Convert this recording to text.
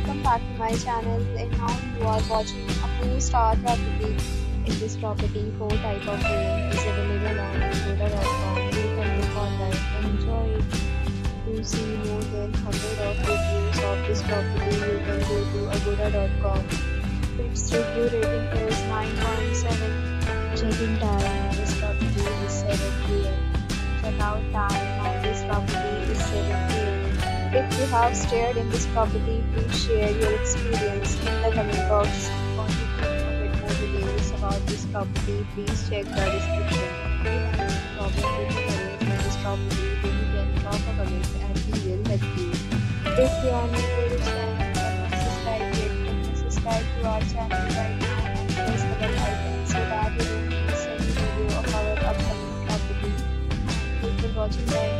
welcome back to my channel and now you are watching a 4 star property. In this property, 4 type of room is available on agoda.com. You can book online and enjoy it. To see more than 100 of reviews of this property, you can go to agoda.com. Its review rating is 9.7. Check-in time this property is 7 pm. Check-out time of this property is 7 pm. If you have stayed in this property, please share your experience in the comment box. For more details about this property, please check the description. If you have any problem with the in this property, then you can drop a comment and we will help you. If you are new to this channel and not subscribed yet, then subscribe to our channel right now and the bell icon so that you don't miss any video of our upcoming property. Thank you for watching guys.